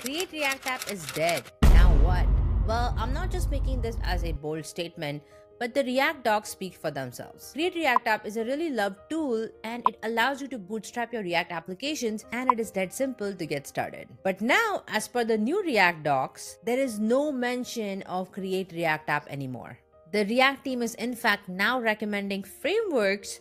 Create React app is dead. Now what? Well, I'm not just making this as a bold statement, but the React docs speak for themselves. Create React app is a really loved tool and it allows you to bootstrap your React applications and it is dead simple to get started. But now, as per the new React docs, there is no mention of Create React app anymore. The React team is in fact now recommending frameworks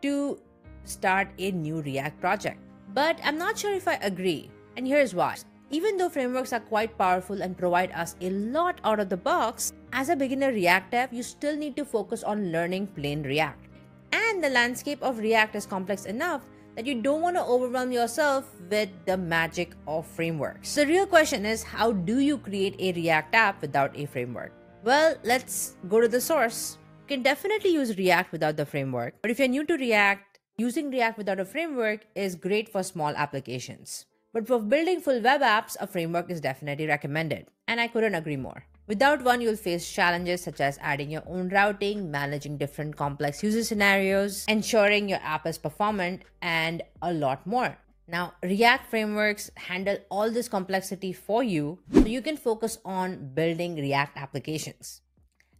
to start a new React project. But I'm not sure if I agree, and here's why. Even though frameworks are quite powerful and provide us a lot out of the box, as a beginner React dev, you still need to focus on learning plain React. And the landscape of React is complex enough that you don't want to overwhelm yourself with the magic of frameworks. So the real question is how do you create a React app without a framework? Well, let's go to the source. You can definitely use React without the framework, but if you're new to React, using React without a framework is great for small applications. But for building full web apps, a framework is definitely recommended, and I couldn't agree more. Without one, you'll face challenges such as adding your own routing, managing different complex user scenarios, ensuring your app is performant, and a lot more. Now, React frameworks handle all this complexity for you so you can focus on building React applications.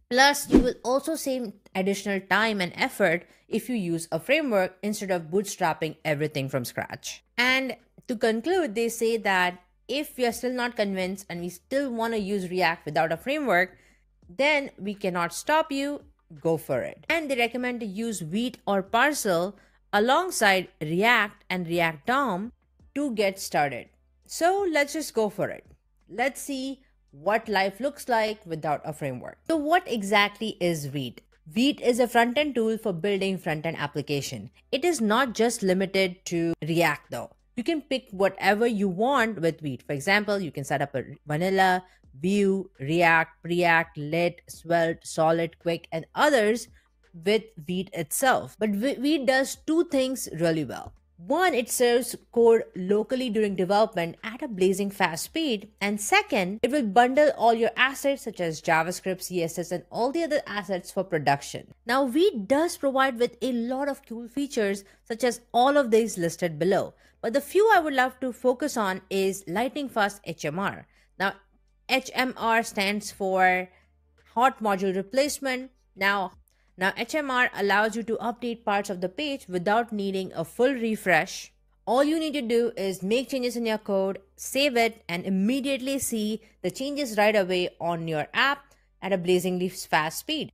Plus, you will also save additional time and effort if you use a framework instead of bootstrapping everything from scratch. And to conclude, they say that if we are still not convinced and we still want to use React without a framework, then we cannot stop you. Go for it. And they recommend to use Vite or Parcel alongside React and React DOM to get started. So let's just go for it. Let's see what life looks like without a framework. So, what exactly is Vite? Vite is a front-end tool for building front-end application. It is not just limited to React though you can pick whatever you want with Vite. For example, you can set up a vanilla, Vue, React, Preact, Lit, Svelte, Solid, Qwik, and others with Vite itself. But Vite does two things really well. One, it serves code locally during development at a blazing fast speed. And second, it will bundle all your assets such as JavaScript, CSS, and all the other assets for production. Now, Vite does provide with a lot of cool features such as all of these listed below. But the few I would love to focus on is lightning fast HMR. Now, HMR stands for hot module replacement. Now, now HMR allows you to update parts of the page without needing a full refresh. All you need to do is make changes in your code, save it, and immediately see the changes right away on your app at a blazingly fast speed.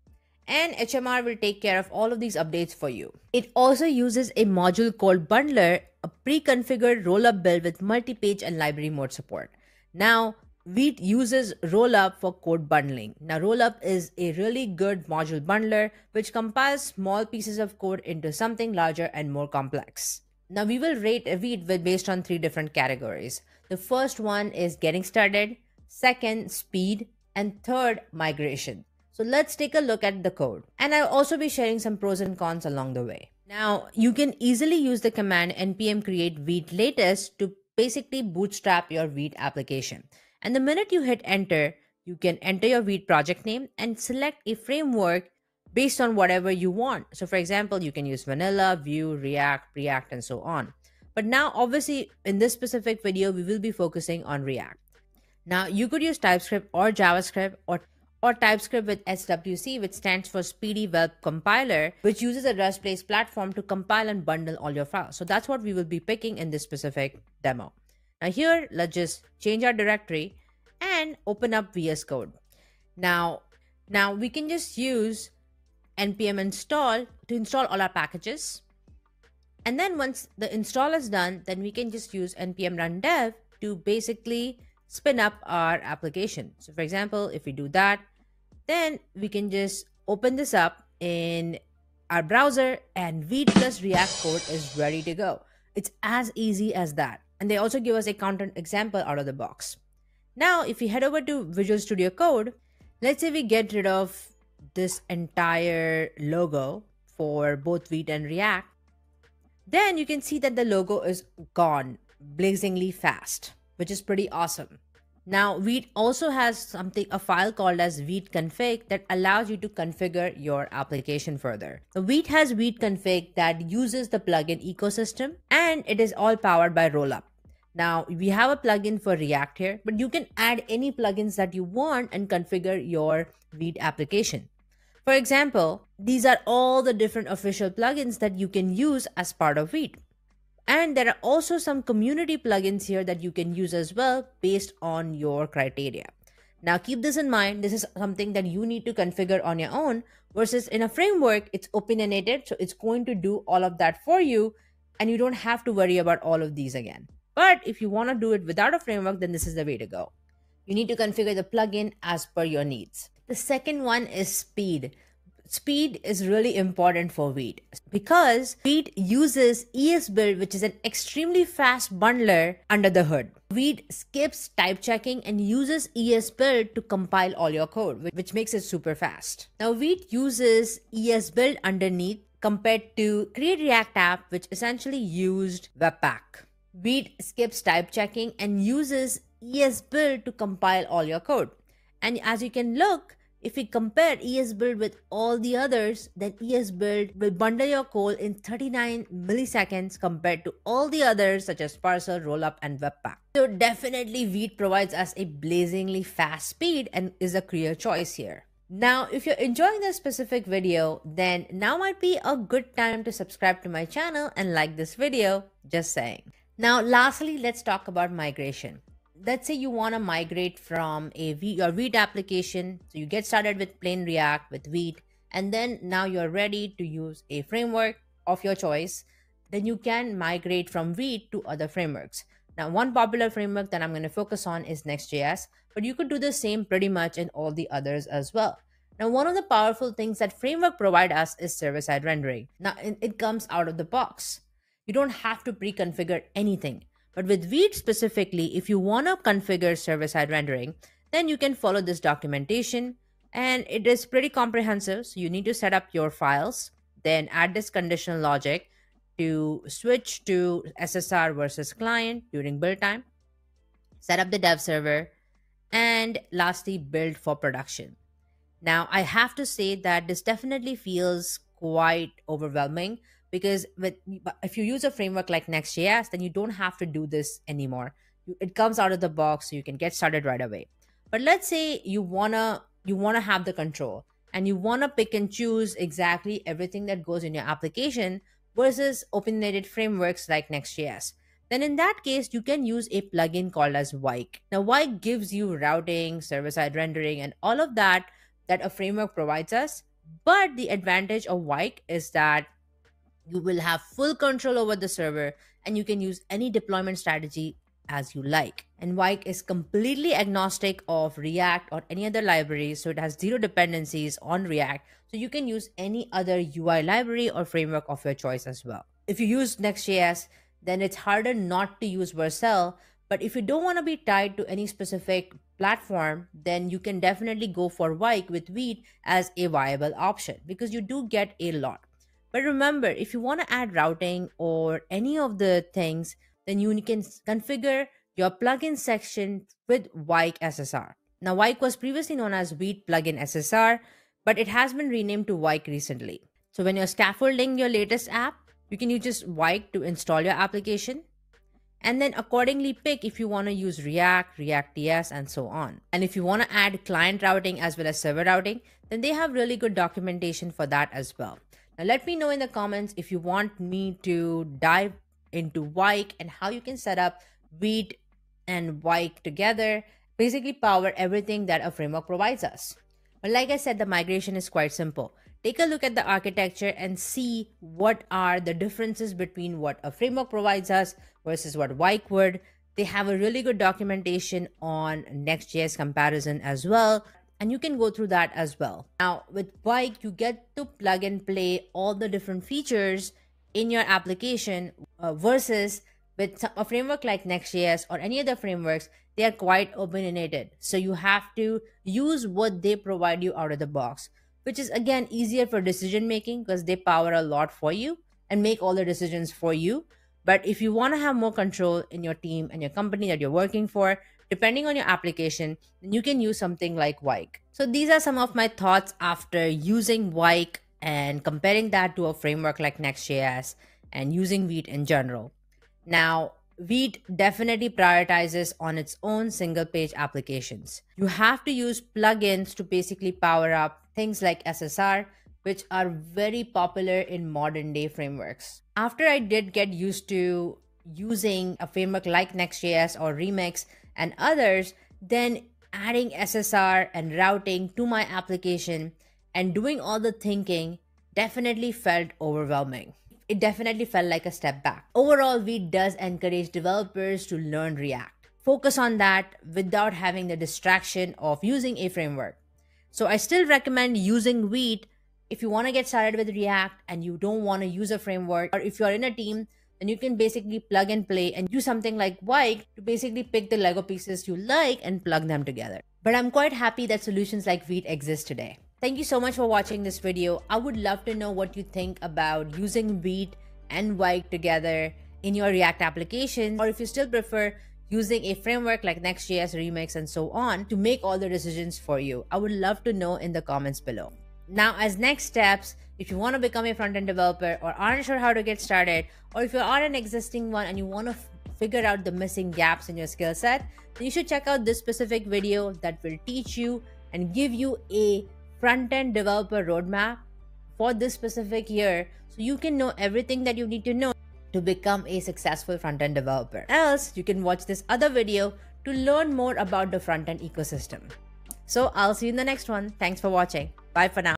And HMR will take care of all of these updates for you. It also uses a module called Bundler, a pre-configured rollup build with multi-page and library mode support. Now, Vite uses Rollup for code bundling. Now, Rollup is a really good module bundler which compiles small pieces of code into something larger and more complex. Now, we will rate Vite with based on three different categories. The first one is getting started, second, speed, and third, migration. So let's take a look at the code. And I'll also be sharing some pros and cons along the way. Now, you can easily use the command npm create Vite latest to basically bootstrap your Vite application. And the minute you hit enter, you can enter your Vite project name and select a framework based on whatever you want. So for example, you can use vanilla, Vue, React, Preact, and so on. But now, obviously, in this specific video, we will be focusing on React. Now, you could use TypeScript or JavaScript or or TypeScript with SWC, which stands for Speedy Web Compiler, which uses a Rust-based platform to compile and bundle all your files. So that's what we will be picking in this specific demo. Now here, let's just change our directory and open up VS Code. Now, now we can just use npm install to install all our packages. And then once the install is done, then we can just use npm run dev to basically spin up our application. So for example, if we do that, then we can just open this up in our browser and Vite plus React code is ready to go. It's as easy as that. And they also give us a content example out of the box. Now, if we head over to Visual Studio Code, let's say we get rid of this entire logo for both Vite and React, then you can see that the logo is gone blazingly fast, which is pretty awesome. Now, Vite also has something, a file called as Vite config that allows you to configure your application further. The Vite has Vite config that uses the plugin ecosystem and it is all powered by Rollup. Now, we have a plugin for React here, but you can add any plugins that you want and configure your Vite application. For example, these are all the different official plugins that you can use as part of Vite. And there are also some community plugins here that you can use as well based on your criteria. Now keep this in mind, this is something that you need to configure on your own versus in a framework, it's opinionated, so it's going to do all of that for you and you don't have to worry about all of these again. But if you want to do it without a framework, then this is the way to go. You need to configure the plugin as per your needs. The second one is speed. Speed is really important for Vite because Vite uses ESBuild, which is an extremely fast bundler under the hood. Vite skips type checking and uses ESBuild to compile all your code, which makes it super fast. Now, Vite uses ESBuild underneath compared to Create React App, which essentially used Webpack. Vite skips type checking and uses ESBuild to compile all your code. And as you can look, if we compare ESBuild with all the others, then ESBuild will bundle your code in 39 milliseconds compared to all the others such as Parcel, Rollup, and Webpack. So definitely Vite provides us a blazingly fast speed and is a clear choice here. Now, if you're enjoying this specific video, then now might be a good time to subscribe to my channel and like this video, just saying. Now, lastly, let's talk about migration. Let's say you want to migrate from a v, your Vite application. So you get started with plain React with Vite, and then now you're ready to use a framework of your choice. Then you can migrate from Vite to other frameworks. Now, one popular framework that I'm going to focus on is Next.js, but you could do the same pretty much in all the others as well. Now, one of the powerful things that framework provide us is server-side rendering. Now, it comes out of the box. You don't have to pre-configure anything. But with Vite specifically, if you want to configure server-side rendering, then you can follow this documentation and it is pretty comprehensive. So you need to set up your files, then add this conditional logic to switch to SSR versus client during build time, set up the dev server, and lastly, build for production. Now, I have to say that this definitely feels quite overwhelming because with if you use a framework like Next.js, then you don't have to do this anymore. It comes out of the box, so you can get started right away. But let's say you wanna you wanna have the control and you wanna pick and choose exactly everything that goes in your application versus open-ended frameworks like Next.js. Then in that case, you can use a plugin called as Vike. Now, Vike gives you routing, server-side rendering, and all of that that a framework provides us. But the advantage of Vike is that you will have full control over the server and you can use any deployment strategy as you like. And Vike is completely agnostic of React or any other library, so it has zero dependencies on React. So you can use any other UI library or framework of your choice as well. If you use Next.js, then it's harder not to use Vercel. But if you don't want to be tied to any specific platform, then you can definitely go for Vike with Vite as a viable option because you do get a lot. But remember, if you want to add routing or any of the things, then you can configure your plugin section with Vike SSR. Now, Vike was previously known as Vite Plugin SSR, but it has been renamed to Vike recently. So when you're scaffolding your latest app, you can use just Vike to install your application and then accordingly pick if you want to use React, React.js, and so on. And if you want to add client routing as well as server routing, then they have really good documentation for that as well. Now, let me know in the comments if you want me to dive into Vike and how you can set up Vite and Vike together, basically power everything that a framework provides us. But like I said, the migration is quite simple. Take a look at the architecture and see what are the differences between what a framework provides us versus what Vike would. They have a really good documentation on Next.js comparison as well and you can go through that as well. Now with Vike, you get to plug and play all the different features in your application uh, versus with a framework like Next.js or any other frameworks, they are quite opinionated. So you have to use what they provide you out of the box, which is again easier for decision making because they power a lot for you and make all the decisions for you. But if you want to have more control in your team and your company that you're working for, depending on your application, then you can use something like Vike. So these are some of my thoughts after using Vike and comparing that to a framework like Next.js and using Vite in general. Now, Vite definitely prioritizes on its own single page applications. You have to use plugins to basically power up things like SSR, which are very popular in modern day frameworks. After I did get used to using a framework like Next.js or Remix and others, then adding SSR and routing to my application and doing all the thinking definitely felt overwhelming. It definitely felt like a step back. Overall, Vite does encourage developers to learn React. Focus on that without having the distraction of using a framework. So I still recommend using Vite if you want to get started with React and you don't want to use a framework, or if you're in a team, then you can basically plug and play and use something like Vike to basically pick the Lego pieces you like and plug them together. But I'm quite happy that solutions like Vite exist today. Thank you so much for watching this video. I would love to know what you think about using Vite and Vike together in your React application, or if you still prefer using a framework like Next.js, Remix, and so on to make all the decisions for you. I would love to know in the comments below. Now, as next steps, if you want to become a front-end developer or aren't sure how to get started, or if you are an existing one and you want to figure out the missing gaps in your skill set, then you should check out this specific video that will teach you and give you a front-end developer roadmap for this specific year so you can know everything that you need to know to become a successful front-end developer. Else, you can watch this other video to learn more about the front-end ecosystem. So I'll see you in the next one. Thanks for watching. Bye for now.